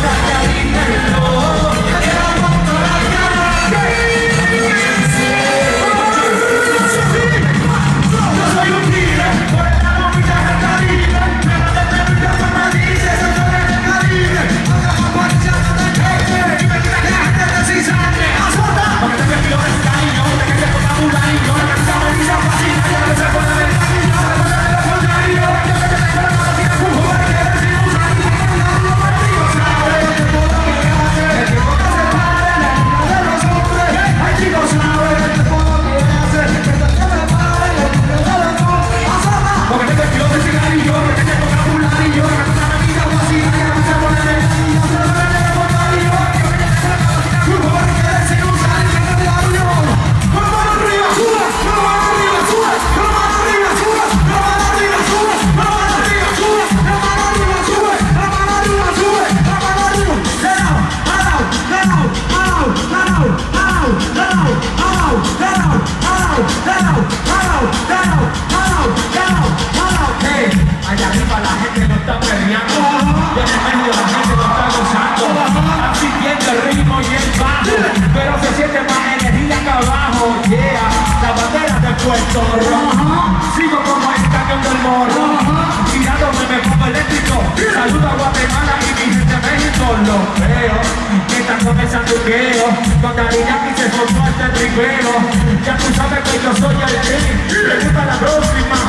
Rock, rock. en el medio la gente lo está gozando. Sintiendo el ritmo y el bajo, pero se siente más energía acá abajo. Yeah, la bandera de Puerto Rico. Sigo como el camión del morro. Mirándome me pongo eléctrico. Saluda a Guatemala y mi gente de México. Los veo que están con el sanduqueo. Con Dariyaki se formó este tripero. Ya tú sabes que yo soy el king. Pregunta la próxima.